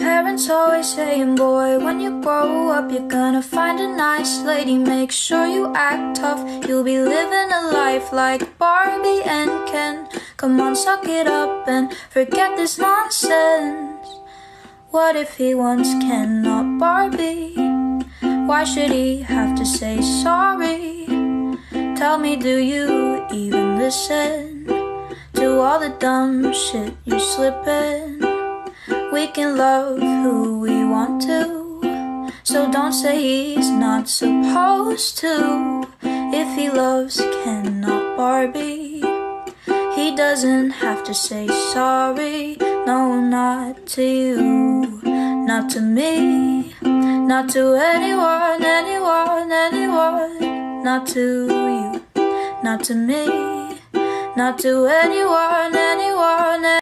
Parents always saying, boy, when you grow up, you're gonna find a nice lady. Make sure you act tough, you'll be living a life like Barbie and Ken. Come on, suck it up and forget this nonsense. What if he wants Ken, not Barbie? Why should he have to say sorry? Tell me, do you even listen to all the dumb shit you slip in? We can love who we want to. So don't say he's not supposed to. If he loves Ken, not Barbie, he doesn't have to say sorry. No, not to you, not to me, not to anyone, anyone, anyone, not to you, not to me, not to anyone, anyone